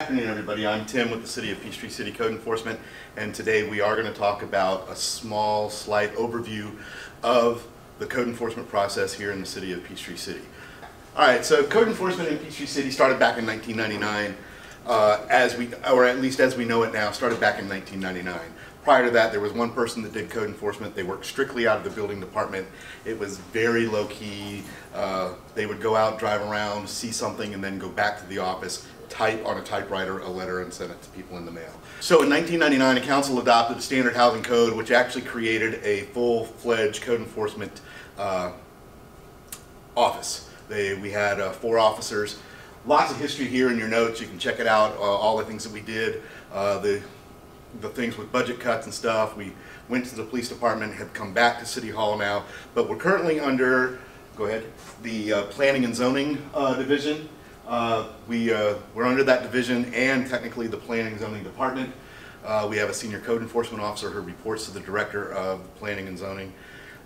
Good afternoon, everybody. I'm Tim with the City of Peachtree City Code Enforcement, and today we are going to talk about a small, slight overview of the code enforcement process here in the City of Peachtree City. All right, so code enforcement in Peachtree City started back in 1999, uh, as we, or at least as we know it now, started back in 1999. Prior to that, there was one person that did code enforcement. They worked strictly out of the building department. It was very low key. Uh, they would go out, drive around, see something, and then go back to the office, type on a typewriter a letter, and send it to people in the mail. So in 1999, the council adopted the standard housing code, which actually created a full-fledged code enforcement uh, office. They, we had uh, four officers. Lots of history here in your notes. You can check it out, uh, all the things that we did. Uh, the the things with budget cuts and stuff. We went to the police department, have come back to City Hall now, but we're currently under, go ahead, the uh, Planning and Zoning uh, Division. Uh, we, uh, we're under that division and technically the Planning and Zoning Department. Uh, we have a senior code enforcement officer who reports to the director of Planning and Zoning.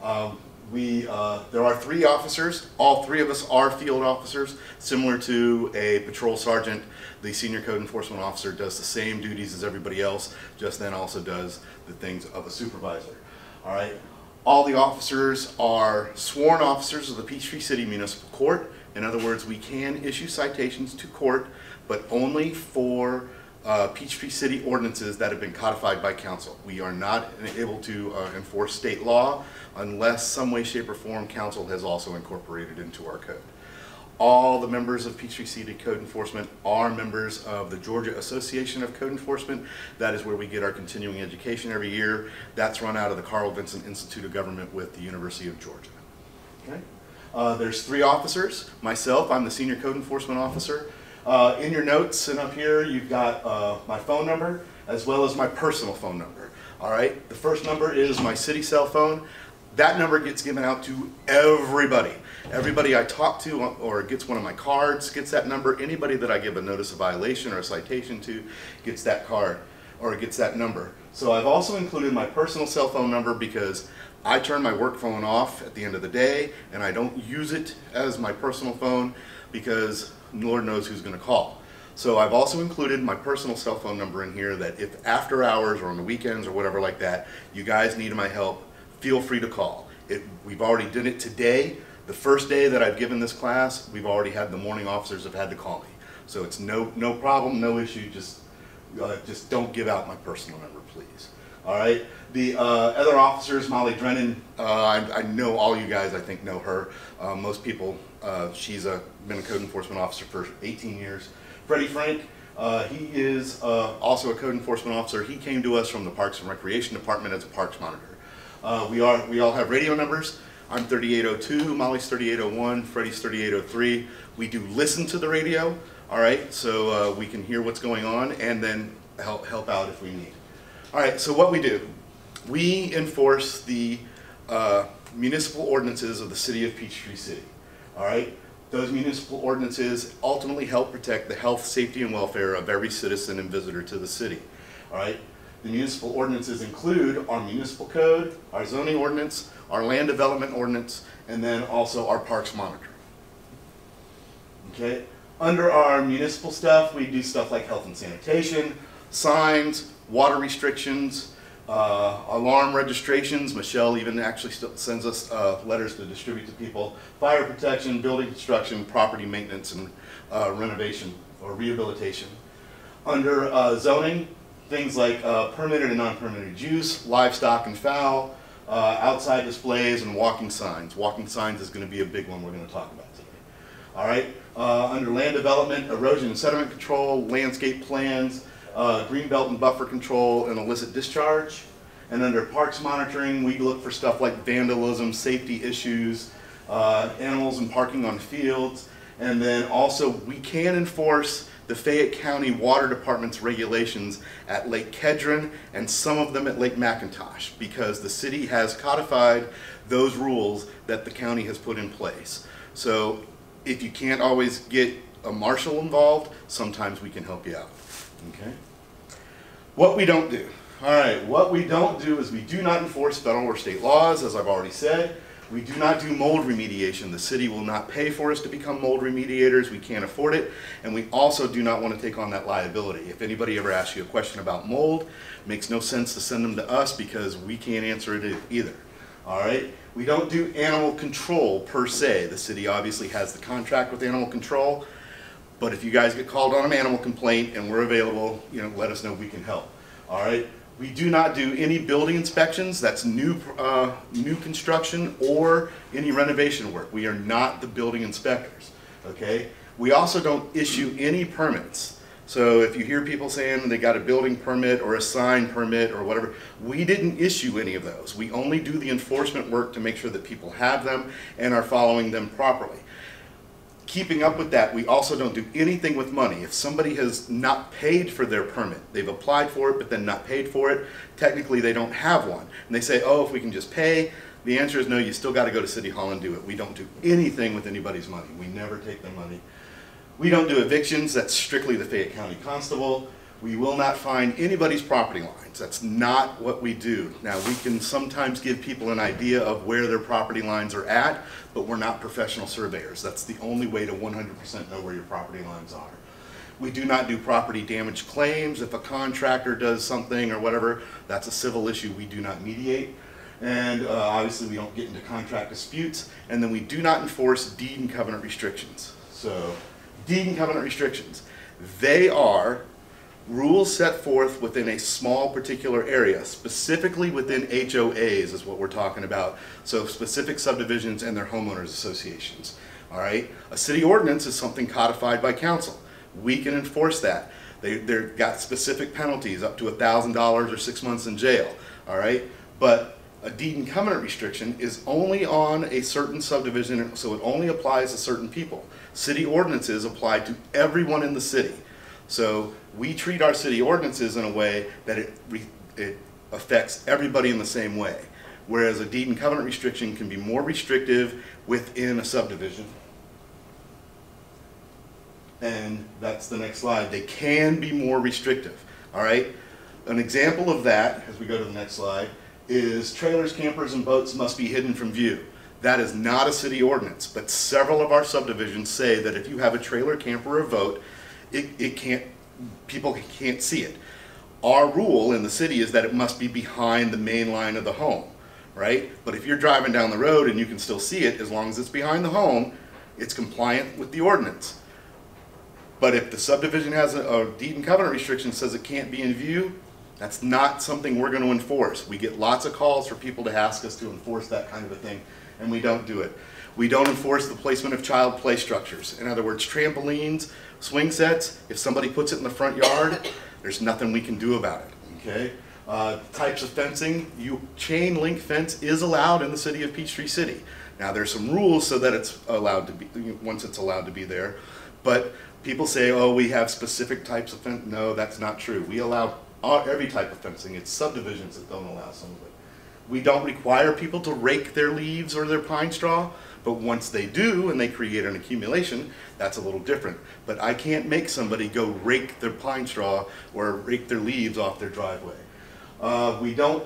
Um, we, uh, there are three officers. All three of us are field officers, similar to a patrol sergeant. The senior code enforcement officer does the same duties as everybody else, just then also does the things of a supervisor. All right. All the officers are sworn officers of the Peachtree City Municipal Court. In other words, we can issue citations to court, but only for uh, Peachtree City ordinances that have been codified by council. We are not able to uh, enforce state law unless some way, shape, or form council has also incorporated into our code. All the members of Peachtree City Code Enforcement are members of the Georgia Association of Code Enforcement. That is where we get our continuing education every year. That's run out of the Carl Vinson Institute of Government with the University of Georgia. Okay. Uh, there's three officers. Myself, I'm the Senior Code Enforcement Officer. Uh, in your notes and up here, you've got uh, my phone number as well as my personal phone number. All right, the first number is my city cell phone. That number gets given out to everybody. Everybody I talk to or gets one of my cards gets that number. Anybody that I give a notice of violation or a citation to gets that card or gets that number. So I've also included my personal cell phone number because I turn my work phone off at the end of the day and I don't use it as my personal phone because Lord knows who's going to call. So I've also included my personal cell phone number in here that if after hours or on the weekends or whatever like that, you guys need my help, feel free to call. It, we've already done it today. The first day that I've given this class, we've already had the morning officers have had to call me. So it's no, no problem, no issue, just, uh, just don't give out my personal number, please. All right. The uh, other officers, Molly Drennan, uh, I, I, know all you guys, I think, know her. Uh, most people, uh, she's a, been a code enforcement officer for 18 years. Freddie Frank, uh, he is uh, also a code enforcement officer. He came to us from the Parks and Recreation Department as a parks monitor. we, are, we all have radio numbers. I'm 3802, Molly's 3801, Freddie's 3803. We do listen to the radio, all right, so we can hear what's going on and then help, help out if we need. All right, so what we do, we enforce the uh, municipal ordinances of the city of Peachtree City. All right, those municipal ordinances ultimately help protect the health, safety, and welfare of every citizen and visitor to the city. All right, the municipal ordinances include our municipal code, our zoning ordinance, our land development ordinance, and then also our parks monitor. Okay, under our municipal stuff, we do stuff like health and sanitation, signs, water restrictions, uh, alarm registrations. Michelle even actually sends us uh, letters to distribute to people. Fire protection, building construction, property maintenance, and uh, renovation or rehabilitation. Under uh, zoning, things like uh, permitted and non-permitted use, livestock and fowl, uh, outside displays, and walking signs. Walking signs is going to be a big one we're going to talk about today. All right. under land development, erosion and sediment control, landscape plans, uh, green belt and buffer control, and illicit discharge. And under parks monitoring, we look for stuff like vandalism, safety issues, uh, animals and parking on fields. And then also we can enforce the Fayette County Water Department's regulations at Lake Kedron and some of them at Lake McIntosh because the city has codified those rules that the county has put in place. So if you can't always get a marshal involved, sometimes we can help you out. Okay? What we don't do. All right, what we don't do is we do not enforce federal or state laws, as I've already said. We do not do mold remediation. The city will not pay for us to become mold remediators. We can't afford it. And we also do not want to take on that liability. If anybody ever asks you a question about mold, it makes no sense to send them to us because we can't answer it either. All right? We don't do animal control per se. The city obviously has the contract with animal control. But if you guys get called on an animal complaint and we're available, you know, let us know we can help. All right? We do not do any building inspections, that's new, uh, new construction or any renovation work. We are not the building inspectors, okay? We also don't issue any permits. So if you hear people saying they got a building permit or a sign permit or whatever, we didn't issue any of those. We only do the enforcement work to make sure that people have them and are following them properly keeping up with that, we also don't do anything with money. If somebody has not paid for their permit, they've applied for it but then not paid for it, technically they don't have one. And they say, oh, if we can just pay, the answer is no, you still got to go to City Hall and do it. We don't do anything with anybody's money. We never take their money. We don't do evictions, that's strictly the Fayette County Constable. We will not find anybody's property lines. That's not what we do. Now, we can sometimes give people an idea of where their property lines are at, but we're not professional surveyors. That's the only way to 100% know where your property lines are. We do not do property damage claims. If a contractor does something or whatever, that's a civil issue we do not mediate. And uh, obviously we don't get into contract disputes. And then we do not enforce deed and covenant restrictions. So deed and covenant restrictions, they are rules set forth within a small particular area, specifically within HOAs is what we're talking about. So specific subdivisions and their homeowners associations. All right. A city ordinance is something codified by council. We can enforce that. They, they've got specific penalties up to $1,000 or six months in jail. All right. But a deed and covenant restriction is only on a certain subdivision, so it only applies to certain people. City ordinances apply to everyone in the city. So we treat our city ordinances in a way that it, it affects everybody in the same way. Whereas a deed and covenant restriction can be more restrictive within a subdivision. And that's the next slide. They can be more restrictive. All right. An example of that, as we go to the next slide, is trailers, campers, and boats must be hidden from view. That is not a city ordinance, but several of our subdivisions say that if you have a trailer, camper, or boat, it, it can't, people can't see it. Our rule in the city is that it must be behind the main line of the home, right? But if you're driving down the road and you can still see it, as long as it's behind the home, it's compliant with the ordinance. But if the subdivision has a, a deed and covenant restriction says it can't be in view, that's not something we're going to enforce. We get lots of calls for people to ask us to enforce that kind of a thing, and we don't do it. We don't enforce the placement of child play structures. In other words, trampolines, Swing sets, if somebody puts it in the front yard, there's nothing we can do about it, okay? Uh, types of fencing, you, chain link fence is allowed in the city of Peachtree City. Now there's some rules so that it's allowed to be, once it's allowed to be there, but people say, oh, we have specific types of fence. No, that's not true. We allow all, every type of fencing. It's subdivisions that don't allow some of it. We don't require people to rake their leaves or their pine straw, but once they do and they create an accumulation, that's a little different. But I can't make somebody go rake their pine straw or rake their leaves off their driveway. Uh, we don't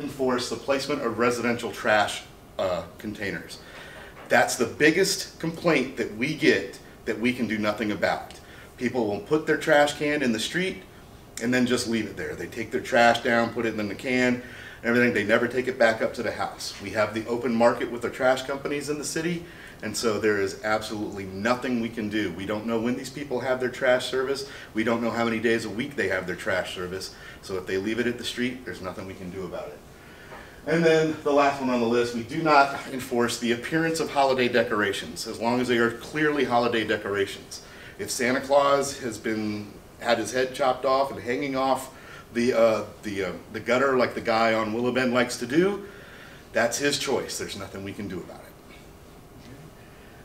enforce the placement of residential trash uh, containers. That's the biggest complaint that we get that we can do nothing about. People will put their trash can in the street and then just leave it there. They take their trash down, put it in the can, everything. They never take it back up to the house. We have the open market with the trash companies in the city, and so there is absolutely nothing we can do. We don't know when these people have their trash service. We don't know how many days a week they have their trash service. So if they leave it at the street, there's nothing we can do about it. And then the last one on the list, we do not enforce the appearance of holiday decorations as long as they are clearly holiday decorations. If Santa Claus has been had his head chopped off and hanging off the, uh, the, uh, the gutter like the guy on Willow Bend likes to do, that's his choice. There's nothing we can do about it.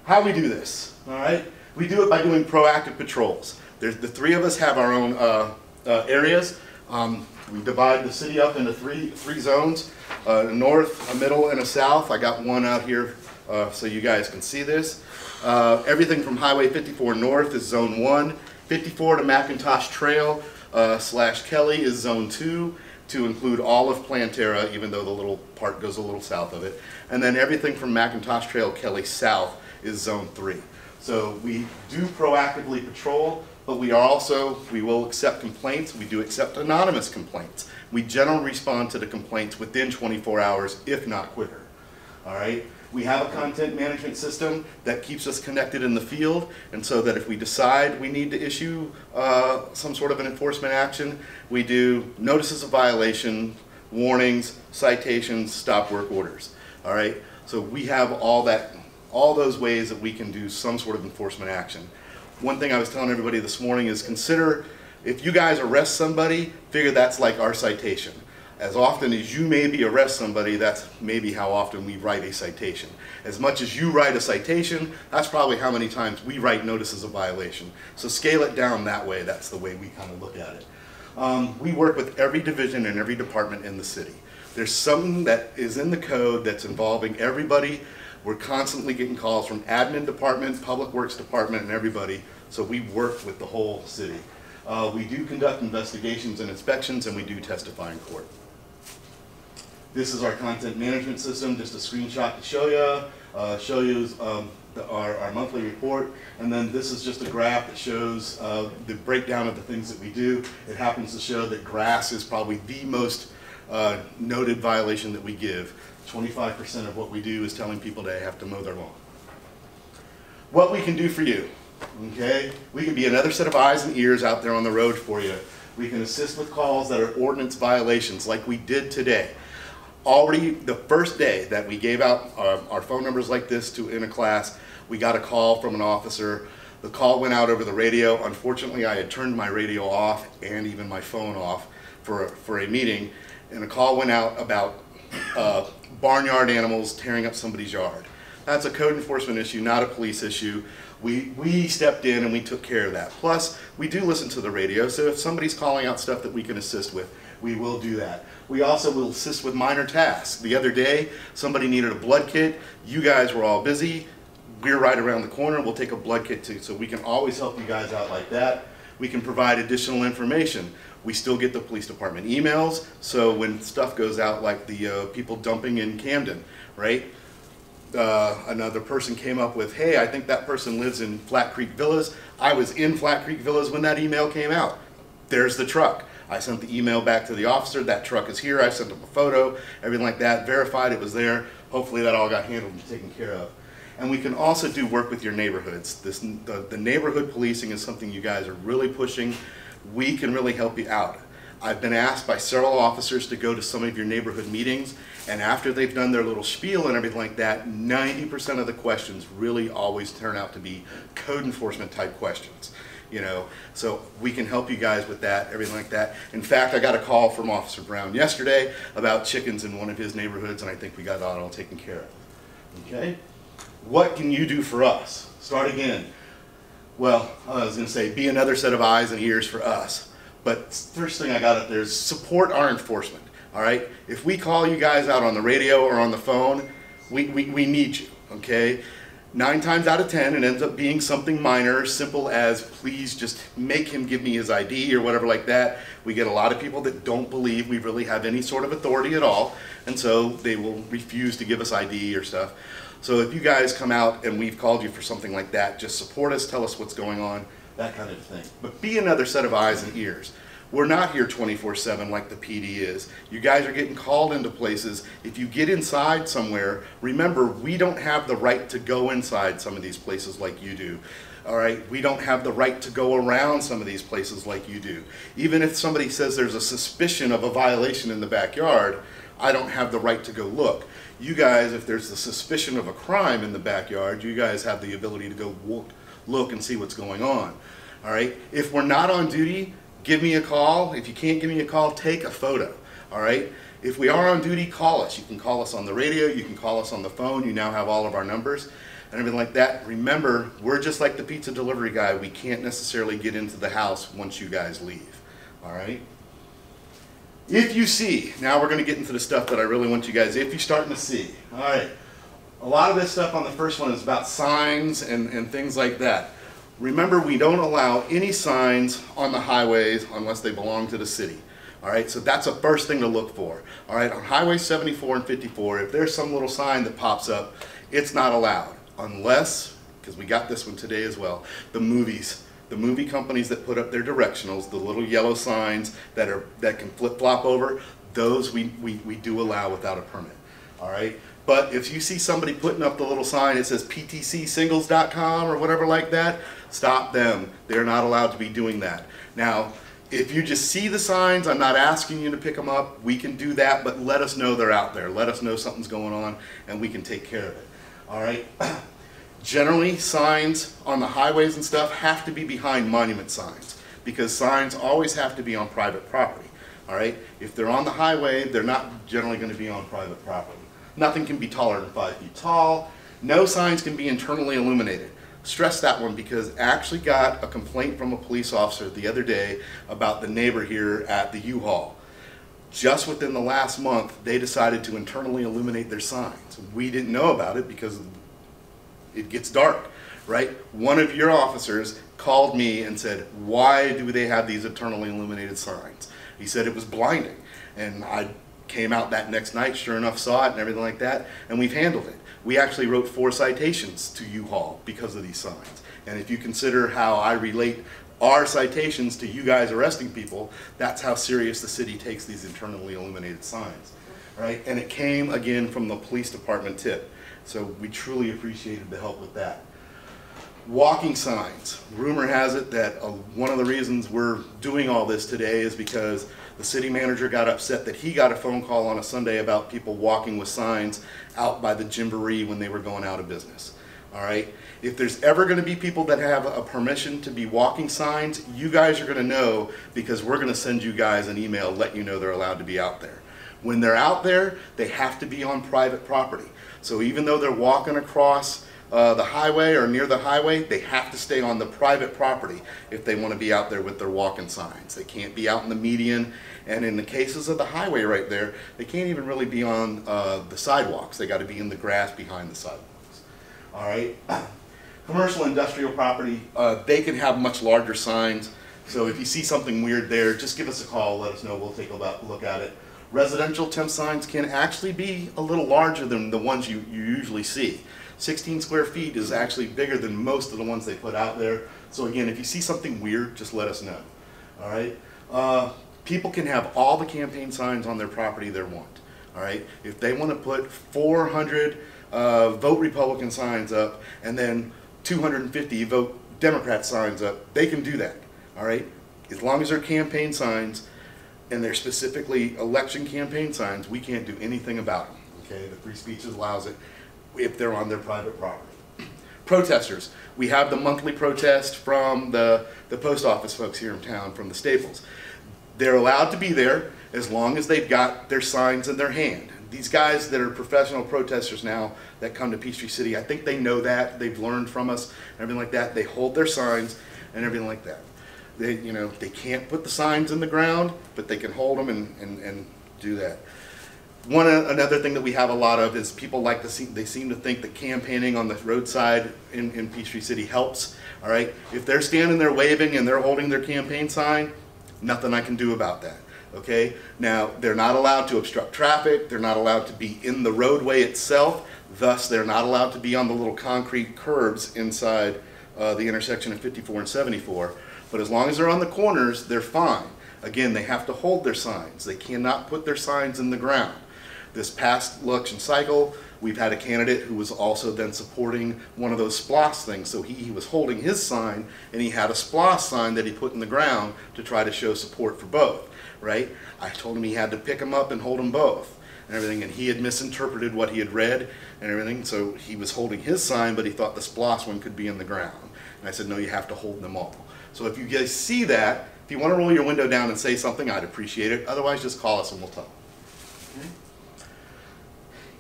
How we do this, all right? We do it by doing proactive patrols. There's, the three of us have our own uh, uh areas. Um, we divide the city up into three, three zones, uh, a north, a middle, and a south. I got one out here uh, so you guys can see this. everything from Highway 54 north is zone one. 54 to McIntosh Trail uh, slash Kelly is zone two. to include all of Planterra, even though the little part goes a little south of it. And then everything from McIntosh Trail Kelly south is zone three. So we do proactively patrol, but we are also, we will accept complaints. We do accept anonymous complaints. We generally respond to the complaints within 24 hours, if not quicker. All right? We have a content management system that keeps us connected in the field, and so that if we decide we need to issue uh, some sort of an enforcement action, we do notices of violation, warnings, citations, stop work orders. All right? So we have all that, all those ways that we can do some sort of enforcement action. One thing I was telling everybody this morning is consider if you guys arrest somebody, figure that's like our citation. As often as you maybe arrest somebody, that's maybe how often we write a citation. As much as you write a citation, that's probably how many times we write notices of violation. So scale it down that way, that's the way we kind of look at it. Um, we work with every division and every department in the city. There's something that is in the code that's involving everybody. We're constantly getting calls from admin department, public works department, and everybody. So we work with the whole city. Uh, we do conduct investigations and inspections, and we do testify in court. This is our content management system, just a screenshot to show you, uh, show you um, the, our, our monthly report, and then this is just a graph that shows uh, the breakdown of the things that we do. It happens to show that grass is probably the most uh, noted violation that we give. 25% of what we do is telling people they have to mow their lawn. What we can do for you, okay? We can be another set of eyes and ears out there on the road for you. We can assist with calls that are ordinance violations like we did today already the first day that we gave out our, our, phone numbers like this to in a class, we got a call from an officer. The call went out over the radio. Unfortunately, I had turned my radio off and even my phone off for, for a meeting, and a call went out about uh, barnyard animals tearing up somebody's yard. That's a code enforcement issue, not a police issue. We, we stepped in and we took care of that. Plus, we do listen to the radio, so if somebody's calling out stuff that we can assist with, we will do that. We also will assist with minor tasks. The other day, somebody needed a blood kit. You guys were all busy. We're right around the corner. We'll take a blood kit too. So we can always help you guys out like that. We can provide additional information. We still get the police department emails. So when stuff goes out like the uh, people dumping in Camden, right? Uh, another person came up with, hey, I think that person lives in Flat Creek Villas. I was in Flat Creek Villas when that email came out. There's the truck. I sent the email back to the officer, that truck is here, I sent him a photo, everything like that, verified it was there. Hopefully that all got handled and taken care of. And we can also do work with your neighborhoods. This, the, the neighborhood policing is something you guys are really pushing. We can really help you out. I've been asked by several officers to go to some of your neighborhood meetings, and after they've done their little spiel and everything like that, 90% of the questions really always turn out to be code enforcement type questions you know. So we can help you guys with that, everything like that. In fact, I got a call from Officer Brown yesterday about chickens in one of his neighborhoods, and I think we got that all taken care of. Okay? What can you do for us? Start again. Well, I was going to say, be another set of eyes and ears for us. But first thing I got up there is support our enforcement. All right? If we call you guys out on the radio or on the phone, we, we, we need you. Okay? Nine times out of ten it ends up being something minor simple as please just make him give me his id or whatever like that. We get a lot of people that don't believe we really have any sort of authority at all and so they will refuse to give us id or stuff. So if you guys come out and we've called you for something like that just support us tell us what's going on that kind of thing. But be another set of eyes and ears we're not here 24-7 like the PD is. You guys are getting called into places. If you get inside somewhere, remember, we don't have the right to go inside some of these places like you do. All right, we don't have the right to go around some of these places like you do. Even if somebody says there's a suspicion of a violation in the backyard, I don't have the right to go look. You guys, if there's the suspicion of a crime in the backyard, you guys have the ability to go look, look and see what's going on. All right, if we're not on duty, give me a call. If you can't give me a call, take a photo. All right? If we are on duty, call us. You can call us on the radio, you can call us on the phone. You now have all of our numbers and everything like that. Remember, we're just like the pizza delivery guy. We can't necessarily get into the house once you guys leave. All right? If you see, now we're going to get into the stuff that I really want you guys, if you're starting to see. All right. A lot of this stuff on the first one is about signs and, and things like that. Remember, we don't allow any signs on the highways unless they belong to the city. All right, so that's the first thing to look for. All right, on Highway 74 and 54, if there's some little sign that pops up, it's not allowed unless, because we got this one today as well, the movies. The movie companies that put up their directionals, the little yellow signs that are that can flip flop over, those we, we, we do allow without a permit. All right, but if you see somebody putting up the little sign that says ptcsingles.com or whatever like that, stop them. They're not allowed to be doing that. Now, if you just see the signs, I'm not asking you to pick them up. We can do that, but let us know they're out there. Let us know something's going on and we can take care of it. All right? Generally, signs on the highways and stuff have to be behind monument signs because signs always have to be on private property. All right? If they're on the highway, they're not generally going to be on private property. Nothing can be taller than five feet tall. No signs can be internally illuminated. Stress that one because I actually got a complaint from a police officer the other day about the neighbor here at the U-Haul. Just within the last month, they decided to internally illuminate their signs. We didn't know about it because it gets dark, right? One of your officers called me and said, why do they have these internally illuminated signs? He said it was blinding. And I came out that next night, sure enough, saw it and everything like that, and we've handled it. We actually wrote four citations to U-Haul because of these signs. And if you consider how I relate our citations to you guys arresting people, that's how serious the city takes these internally illuminated signs, right? And it came again from the police department tip. So we truly appreciated the help with that. Walking signs. Rumor has it that uh, one of the reasons we're doing all this today is because the city manager got upset that he got a phone call on a Sunday about people walking with signs out by the Gymboree when they were going out of business. All right. If there's ever going to be people that have a permission to be walking signs, you guys are going to know because we're going to send you guys an email letting you know they're allowed to be out there. When they're out there, they have to be on private property. So even though they're walking across uh, the highway or near the highway, they have to stay on the private property if they want to be out there with their walking signs. They can't be out in the median. And in the cases of the highway right there, they can't even really be on uh, the sidewalks. They got to be in the grass behind the sidewalks. All right. Commercial industrial property, uh, they can have much larger signs. So if you see something weird there, just give us a call. Let us know. We'll take a look at it. Residential temp signs can actually be a little larger than the ones you, you usually see. 16 square feet is actually bigger than most of the ones they put out there. So again, if you see something weird, just let us know. All right. Uh, people can have all the campaign signs on their property they want. All right. If they want to put 400 uh, vote Republican signs up and then 250 vote Democrat signs up, they can do that. All right. As long as they're campaign signs and they're specifically election campaign signs, we can't do anything about them. Okay. The free speech allows it if they're on their private property. Protesters. We have the monthly protest from the, the post office folks here in town, from the Staples. They're allowed to be there as long as they've got their signs in their hand. These guys that are professional protesters now that come to Peachtree City, I think they know that. They've learned from us and everything like that. They hold their signs and everything like that. They, you know, they can't put the signs in the ground, but they can hold them and, and, and do that. One another thing that we have a lot of is people like to see, they seem to think that campaigning on the roadside in, in Peachtree City helps. All right, if they're standing there waving and they're holding their campaign sign, nothing I can do about that. Okay, now they're not allowed to obstruct traffic. They're not allowed to be in the roadway itself. Thus, they're not allowed to be on the little concrete curbs inside uh, the intersection of 54 and 74. But as long as they're on the corners, they're fine. Again, they have to hold their signs. They cannot put their signs in the ground. This past election cycle, we've had a candidate who was also then supporting one of those SPLOST things. So he, he was holding his sign and he had a SPLOST sign that he put in the ground to try to show support for both, right? I told him he had to pick them up and hold them both and everything, and he had misinterpreted what he had read and everything, so he was holding his sign, but he thought the SPLOST one could be in the ground. And I said, no, you have to hold them all. So if you guys see that, if you want to roll your window down and say something, I'd appreciate it. Otherwise, just call us and we'll talk.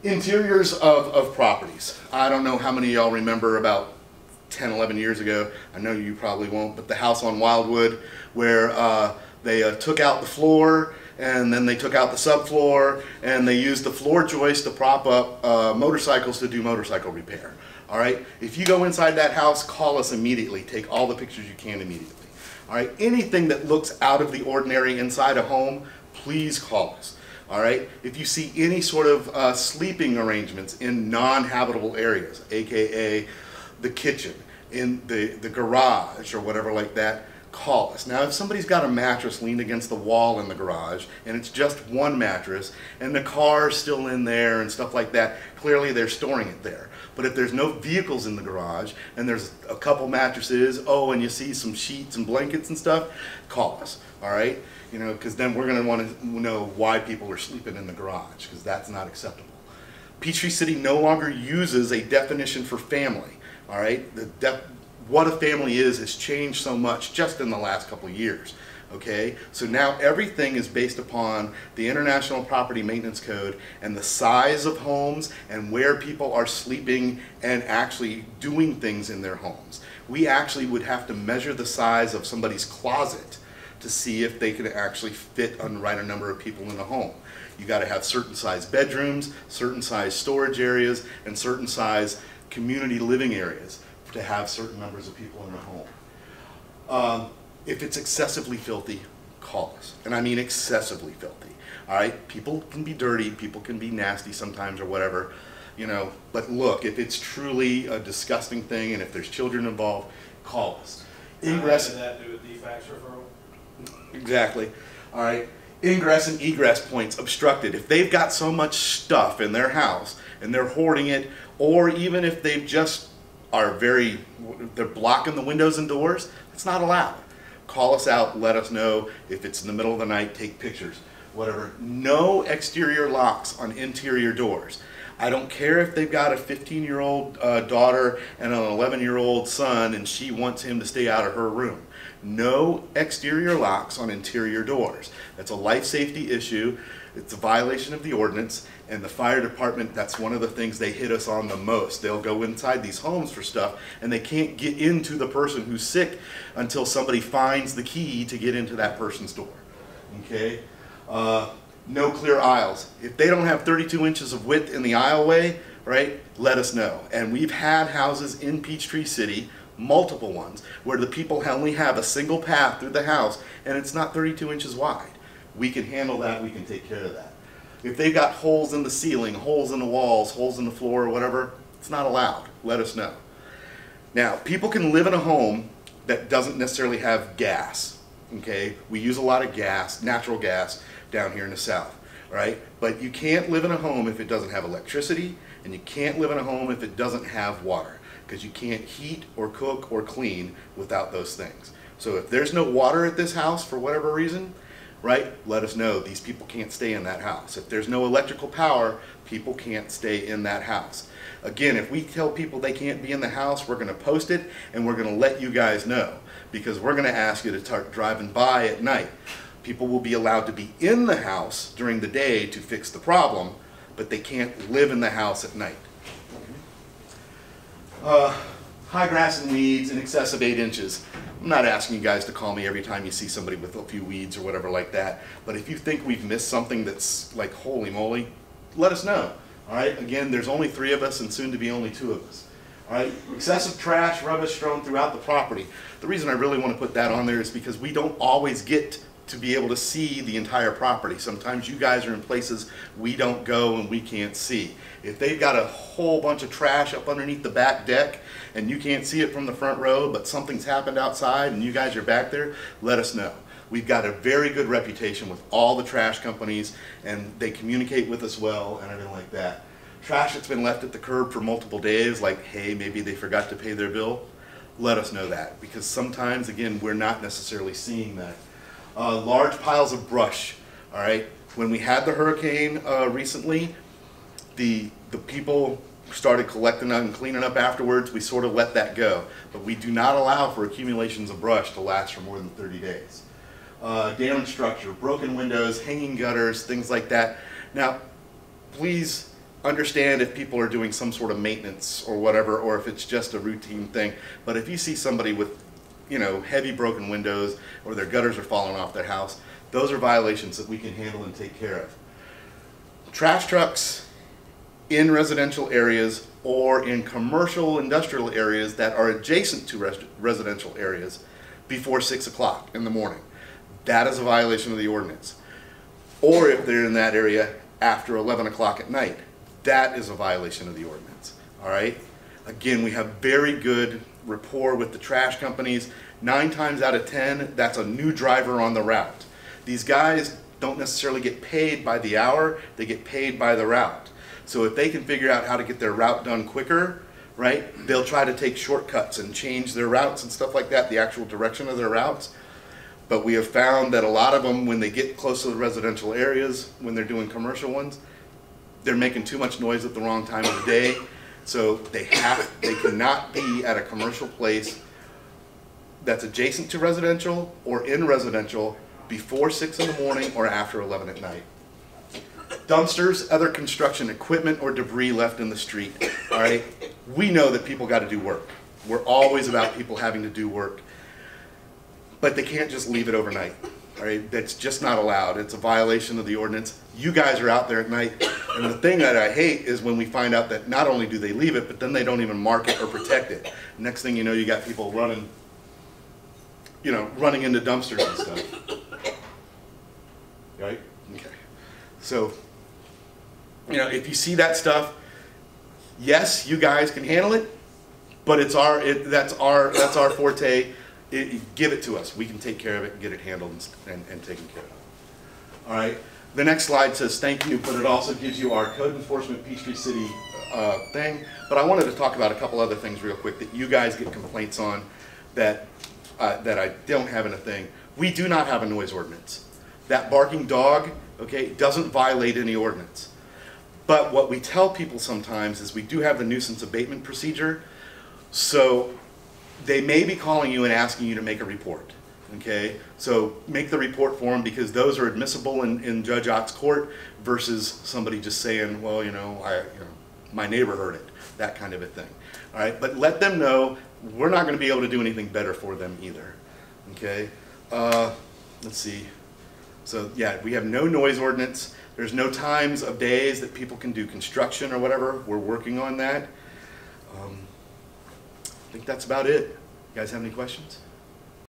Interiors of, of properties. I don't know how many y'all remember about 10, 11 years ago. I know you probably won't, but the house on Wildwood where uh, they uh, took out the floor and then they took out the subfloor and they used the floor joist to prop up uh, motorcycles to do motorcycle repair. All right, if you go inside that house, call us immediately. Take all the pictures you can immediately. All right, anything that looks out of the ordinary inside a home, please call us. All right. If you see any sort of uh, sleeping arrangements in non-habitable areas, aka the kitchen, in the the garage, or whatever like that, call us. Now, if somebody's got a mattress leaned against the wall in the garage and it's just one mattress and the car's still in there and stuff like that, clearly they're storing it there. But if there's no vehicles in the garage and there's a couple mattresses, oh, and you see some sheets and blankets and stuff, call us, all right? You know, because then we're going to want to know why people are sleeping in the garage because that's not acceptable. Peachtree City no longer uses a definition for family, all right? The what a family is has changed so much just in the last couple of years. Okay, so now everything is based upon the International Property Maintenance Code and the size of homes and where people are sleeping and actually doing things in their homes. We actually would have to measure the size of somebody's closet to see if they can actually fit on the right number of people in a home. You got to have certain size bedrooms, certain size storage areas, and certain size community living areas to have certain numbers of people in a home. Um, if it's excessively filthy, call us. And I mean excessively filthy. All right? People can be dirty, people can be nasty sometimes or whatever, you know. But look, if it's truly a disgusting thing and if there's children involved, call us. Ingress. How that do with referral? Exactly. All right. Ingress and egress points obstructed. If they've got so much stuff in their house and they're hoarding it, or even if they've just are very, they're blocking the windows and doors, it's not allowed. Call us out, let us know if it's in the middle of the night, take pictures, whatever. No exterior locks on interior doors. I don't care if they've got a 15 year old uh, daughter and an 11 year old son and she wants him to stay out of her room. No exterior locks on interior doors. That's a life safety issue. It's a violation of the ordinance and the fire department, that's one of the things they hit us on the most. They'll go inside these homes for stuff and they can't get into the person who's sick until somebody finds the key to get into that person's door. Okay? Uh, no clear aisles. If they don't have 32 inches of width in the aisleway, right, let us know. And we've had houses in Peachtree City, multiple ones, where the people only have a single path through the house and it's not 32 inches wide. We can handle that, we can take care of that. If they've got holes in the ceiling, holes in the walls, holes in the floor, or whatever, it's not allowed. Let us know. Now, people can live in a home that doesn't necessarily have gas. Okay, we use a lot of gas, natural gas, down here in the south, right? But you can't live in a home if it doesn't have electricity, and you can't live in a home if it doesn't have water, because you can't heat or cook or clean without those things. So if there's no water at this house for whatever reason, right? Let us know. These people can't stay in that house. If there's no electrical power, people can't stay in that house. Again, if we tell people they can't be in the house, we're going to post it and we're going to let you guys know because we're going to ask you to start driving by at night. People will be allowed to be in the house during the day to fix the problem, but they can't live in the house at night. Uh, high grass and weeds in excess of eight inches. I'm not asking you guys to call me every time you see somebody with a few weeds or whatever like that, but if you think we've missed something that's like holy moly, let us know. All right, again, there's only three of us and soon to be only two of us. All right, excessive trash, rubbish thrown throughout the property. The reason I really want to put that on there is because we don't always get to be able to see the entire property. Sometimes you guys are in places we don't go and we can't see. If they've got a whole bunch of trash up underneath the back deck and you can't see it from the front row, but something's happened outside and you guys are back there, let us know. We've got a very good reputation with all the trash companies and they communicate with us well and everything like that. Trash that's been left at the curb for multiple days, like, hey, maybe they forgot to pay their bill, let us know that because sometimes, again, we're not necessarily seeing that uh, large piles of brush. All right. When we had the hurricane uh, recently, the the people started collecting and cleaning up afterwards. We sort of let that go, but we do not allow for accumulations of brush to last for more than 30 days. Uh, damaged structure, broken windows, hanging gutters, things like that. Now, please understand if people are doing some sort of maintenance or whatever, or if it's just a routine thing. But if you see somebody with you know, heavy broken windows or their gutters are falling off their house, those are violations that we can handle and take care of. Trash trucks in residential areas or in commercial industrial areas that are adjacent to res residential areas before 6 o'clock in the morning. That is a violation of the ordinance. or if they're in that area after 11 o'clock at night. That is a violation of the ordinance, all right? Again, we have very good rapport with the trash companies. Nine times out of 10, that's a new driver on the route. These guys don't necessarily get paid by the hour, they get paid by the route. So if they can figure out how to get their route done quicker, right, they'll try to take shortcuts and change their routes and stuff like that, the actual direction of their routes. But we have found that a lot of them, when they get close to the residential areas, when they're doing commercial ones, they're making too much noise at the wrong time of the day. So they have, they cannot be at a commercial place that's adjacent to residential or in residential before six in the morning or after eleven at night. Dumpsters, other construction equipment or debris left in the street, all right? We know that people gotta do work. We're always about people having to do work. But they can't just leave it overnight, all right? That's just not allowed. It's a violation of the ordinance. You guys are out there at night, and the thing that I hate is when we find out that not only do they leave it, but then they don't even mark it or protect it. Next thing you know, you got people running, you know, running into dumpsters and stuff. Right? Okay. So, you know, if you see that stuff, yes, you guys can handle it, but it's our, it, that's our, that's our forte. It, give it to us. We can take care of it and get it handled and, and, and taken care of. All right. The next slide says thank you, but it also gives you our code enforcement Peachtree City uh, thing. But I wanted to talk about a couple other things real quick that you guys get complaints on that uh, that I don't have in a thing. We do not have a noise ordinance. That barking dog, okay, doesn't violate any ordinance. But what we tell people sometimes is we do have the nuisance abatement procedure. So they may be calling you and asking you to make a report, okay? So make the report for them because those are admissible in, in Judge Ott's court versus somebody just saying, well, you know, I, you know, my neighbor heard it, that kind of a thing. All right, but let them know, we're not gonna be able to do anything better for them either, okay? Uh, let's see. So, yeah, we have no noise ordinance. There's no times of days that people can do construction or whatever. We're working on that. Um, I think that's about it. You guys have any questions?